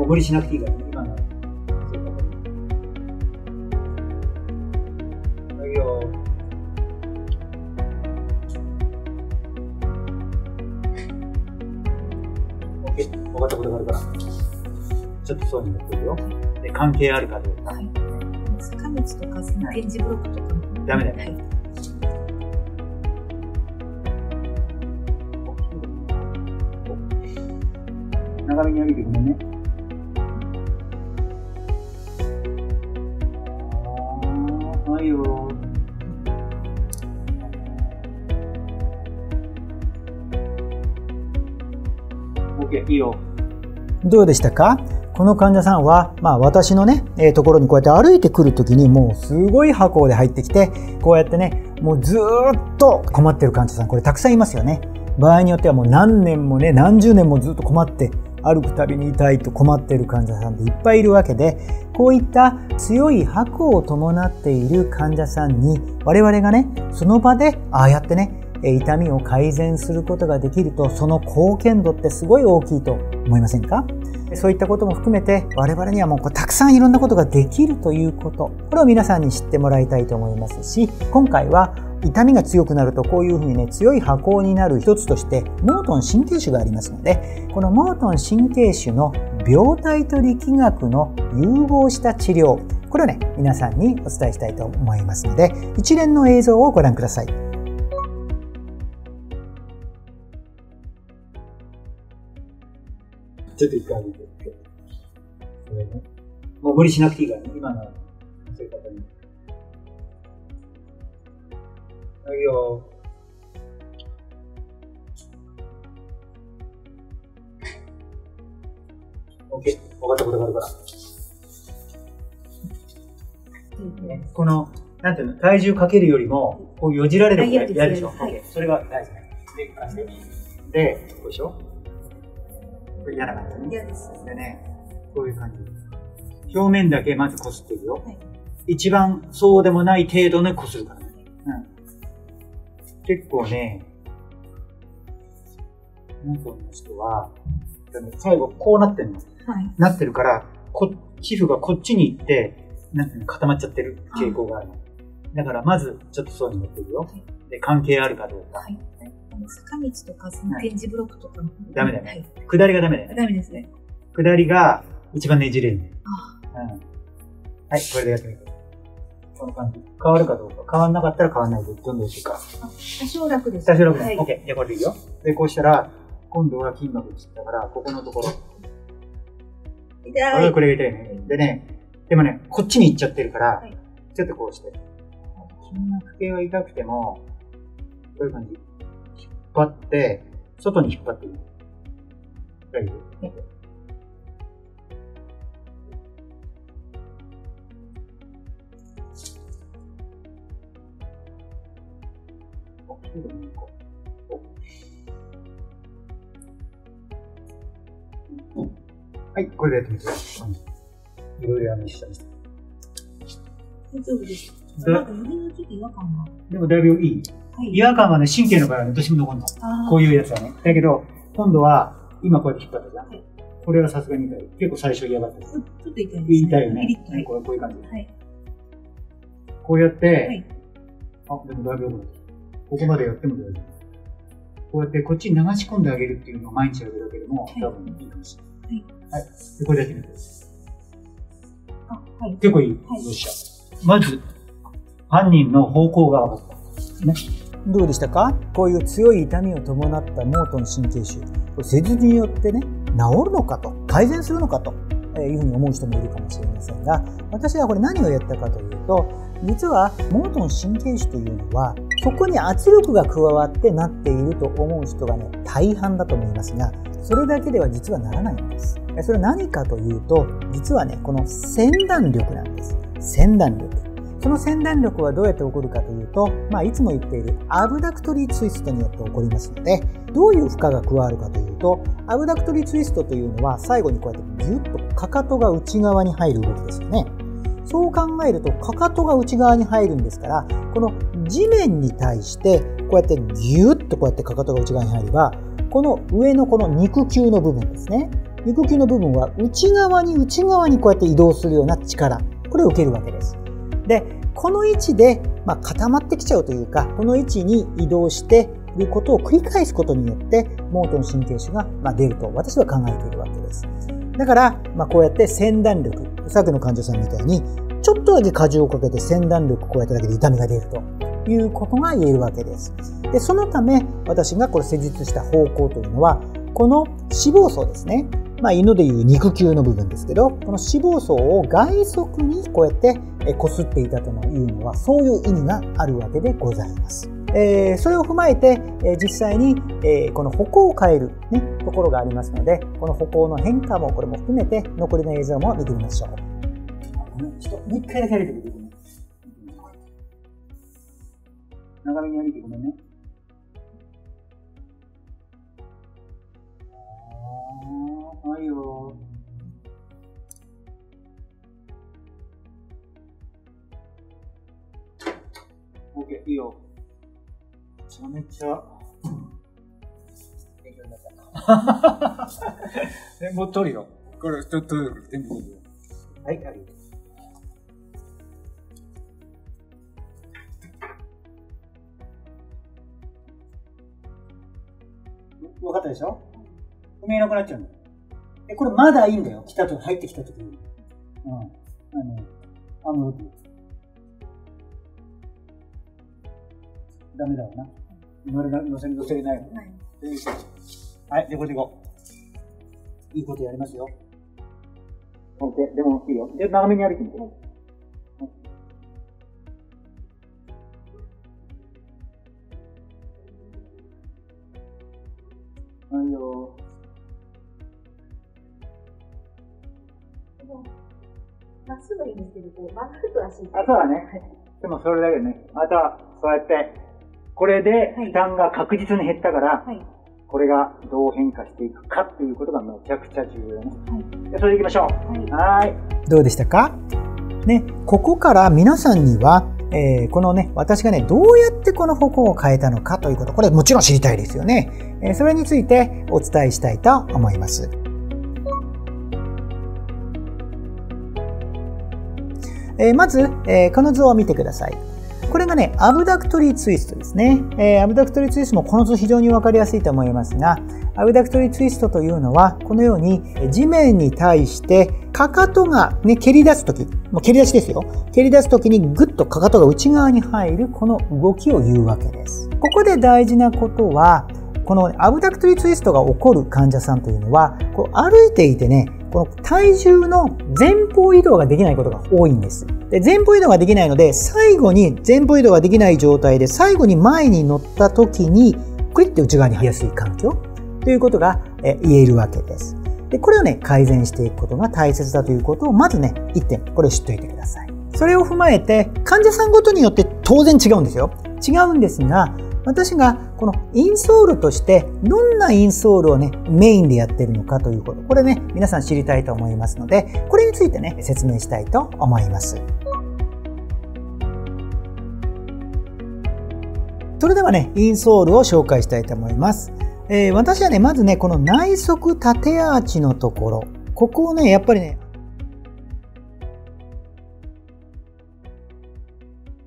もう無理しなくていいから、今の。はいよ。OK、分かったことがあるから。ちょっとそうになってるよ。で、関係あるかどうか。はい。坂道とか、その点字ブロックとかも。ダメだよはい。長めに歩いてごめんね。どうでしたか？この患者さんは、まあ私のね、えーところにこうやって歩いてくるときにもうすごい箱で入ってきて、こうやってね、もうずっと困ってる患者さん、これたくさんいますよね。場合によってはもう何年もね、何十年もずっと困って、歩くたびに痛いと困っている患者さんっていっぱいいるわけで、こういった強い白を伴っている患者さんに、我々がね、その場で、ああやってね、痛みを改善することができると、その貢献度ってすごい大きいと思いませんか？そういったことも含めて、我々にはもうこうたくさんいろんなことができるということ、これを皆さんに知ってもらいたいと思いますし、今回は痛みが強くなるとこういうふうにね、強い波行になる一つとして、モートン神経腫がありますので、このモートン神経腫の病態と力学の融合した治療、これをね、皆さんにお伝えしたいと思いますので、一連の映像をご覧ください。ちょっと一回歩いて。それね。もう無理しなくていいからね、今のそういう方に。はいよ。OK、分かったことがあるから。ねこの、なんていうの、体重かけるよりも、こうよじられる方があ嫌でしょ。はいそれが大事ね。で、で、こうでしょ嫌な感じね。嫌です。でね、こういう感じ。表面だけまずこすっていくよ。はい一番そうでもない程度でこするからね。うん。結構ね、元の人は、最後こうなってんの。はい。なってるから、こ皮膚がこっちに行って、なんていうの、固まっちゃってる傾向があるの。だからまず、ちょっとそうになってるよ。で、関係あるかどうか。はい。あの坂道とか、その点字ブロックとかも。ダメだよねはい。下りがダメだよね。ダメですね。下りが一番ねじれるね。あうん。はい、これでやってみて。この感じ。変わるかどうか。変わんなかったら変わんないで、どんどんしていくから。多少楽です。最初楽ね。はい。OK。じゃあこれでいいよ。で、こうしたら、今度は筋膜切ったから、ここのところ。痛い。これこれが痛いね。でね、でもね、こっちに行っちゃってるから、はいちょっとこうして。筋膜系は痛くても、こういう感じ？張って、外に引っ張っていい。大丈夫？ねはい、これでやってみてください。いろいろやめしたりして。大丈夫です。でなんか指のちょっと違和感が。でもだいぶいい。はい。違和感はね、神経の場合はね、どうしても残るの。こういうやつはね。だけど、今度は、今こうやって引っ張ったじゃん。はいこれはさすがに痛い。結構最初嫌がった。ちょっと痛いですね。痛いよね。はい。こうこういう感じ。はい。こうやって、はいあ、でもだいぶ良くなった。ここまでやっても大丈夫。こうやってこっちに流し込んであげるっていうのを毎日やるだけでも、はい多分いいかもしれない。はい。はい。で、これでやってみて。あ、はい。結構いい。はいよっしゃ。まず、犯人の方向が分かった。ね。どうでしたか？こういう強い痛みを伴ったモートン神経腫。これ施術によってね、治るのかと、改善するのかというふうに思う人もいるかもしれませんが、私はこれ何をやったかというと、実はモートン神経腫というのは、そこに圧力が加わってなっていると思う人がね、大半だと思いますが、それだけでは実はならないんです。それは何かというと、実はね、この先断力なんです。先断力。その先断力はどうやって起こるかというと、まあ、いつも言っているアブダクトリーツイストによって起こりますので、どういう負荷が加わるかというと、アブダクトリーツイストというのは最後にこうやってギュッとかかとが内側に入る動きですよね。そう考えると、かかとが内側に入るんですから、この地面に対して、こうやってギュッとこうやってかかとが内側に入れば、この上のこの肉球の部分ですね。肉球の部分は内側に内側にこうやって移動するような力、これを受けるわけです。で、この位置で、まあ、固まってきちゃうというか、この位置に移動していることを繰り返すことによって、盲点神経腫が、ま出ると私は考えているわけです。だから、まあ、こうやって先断力、さっきの患者さんみたいに、ちょっとだけ荷重をかけて先断力こうやっただけで痛みが出るということが言えるわけです。で、そのため、私がこれ施術した方向というのは、この脂肪層ですね。まあ、犬でいう肉球の部分ですけど、この脂肪層を外側にこうやって擦っていたというのは、そういう意味があるわけでございます。えー、それを踏まえて、え、実際に、え、この歩行を変える、ね、ところがありますので、この歩行の変化もこれも含めて、残りの映像も見てみましょう。ちょっと、もう一回だけ歩いてみてくね。長めに歩いてごめんね。はいよ。オッケー、いいよ。めちゃめちゃ、勉強になった。全部取るよ。これ、ちょっと、全部取るよ。はい、ありがとう。分かったでしょ？見えなくなっちゃうんだよ。え、これまだいいんだよ。来たと、入ってきたときに。うん。あの、あ、戻ってダメだよな。乗れな、乗せ、乗せれないよ。はい。はい、で、これでいこう。いいことやりますよ。オッケー、でもいいよ。で、長めに歩いてみて。はいよ。まっすぐいいんですけど、こう、曲がると足あ、そうだね。でもそれだけね。また、そうやって、これで負担が確実に減ったから、はい、これがどう変化していくかっていうことがめちゃくちゃ重要だね。はい、それでいきましょう。はい。どうでしたか？ね、ここから皆さんには、えー、このね、私がね、どうやってこの方向を変えたのかということ、これもちろん知りたいですよね。えー、それについてお伝えしたいと思います。えー、まず、えこの図を見てください。これがね、アブダクトリーツイストですね。えー、アブダクトリーツイストもこの図非常にわかりやすいと思いますが、アブダクトリーツイストというのは、このように地面に対してかかとがね、蹴り出すとき、もう蹴り出しですよ。蹴り出すときにぐっとかかとが内側に入るこの動きを言うわけです。ここで大事なことは、このアブダクトリーツイストが起こる患者さんというのは、こう歩いていてね、この体重の前方移動ができないことが多いんです。で前方移動ができないので、最後に前方移動ができない状態で、最後に前に乗った時に、クリッて内側に入りやすい環境？ということが言えるわけです。で、これをね、改善していくことが大切だということを、まずね、1点、これを知っておいてください。それを踏まえて、患者さんごとによって当然違うんですよ。違うんですが、私がこのインソールとしてどんなインソールをね、メインでやってるのかということ。これね、皆さん知りたいと思いますので、これについてね、説明したいと思います。それではね、インソールを紹介したいと思います。えー、私はね、まずね、この内側縦アーチのところ、ここをね、やっぱりね、